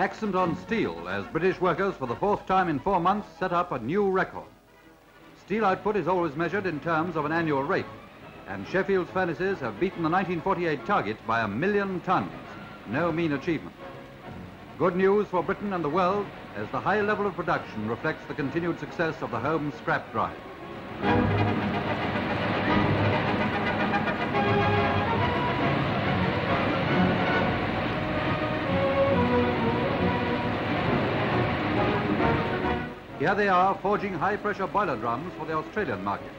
Accent on steel as British workers for the fourth time in four months set up a new record. Steel output is always measured in terms of an annual rate, and Sheffield's furnaces have beaten the 1948 target by a million tons. No mean achievement. Good news for Britain and the world as the high level of production reflects the continued success of the home scrap drive. Here they are forging high-pressure boiler drums for the Australian market.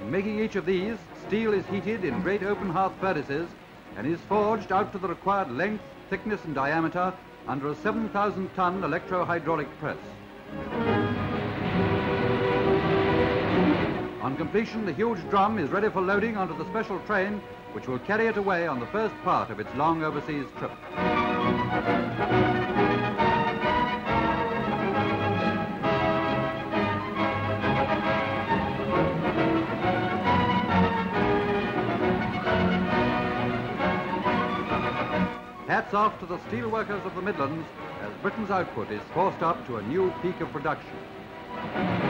In making each of these, steel is heated in great open hearth furnaces and is forged out to the required length, thickness and diameter under a 7,000-ton electro-hydraulic press. On completion, the huge drum is ready for loading onto the special train which will carry it away on the first part of its long overseas trip. Hats off to the steelworkers of the Midlands as Britain's output is forced up to a new peak of production.